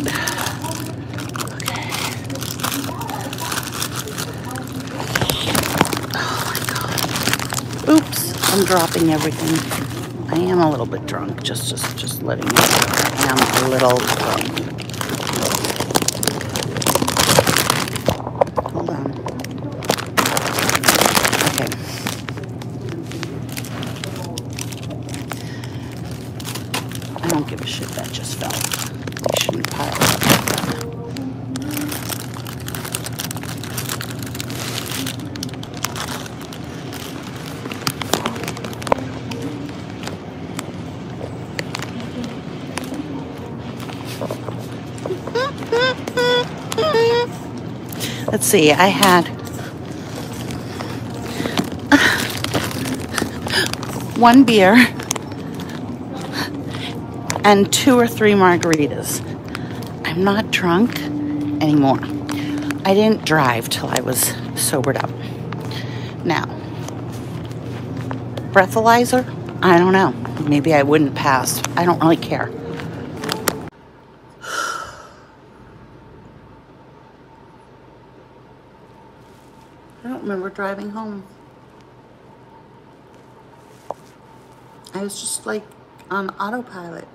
good. Okay. Oh my god. Oops, I'm dropping everything. I am a little bit drunk, just just just letting you know. I am a little drunk. Hold on. Okay. I don't give a shit that just fell. Let's see, I had one beer and two or three margaritas. I'm not drunk anymore. I didn't drive till I was sobered up. Now, breathalyzer? I don't know. Maybe I wouldn't pass. I don't really care. I don't remember driving home. I was just like on autopilot.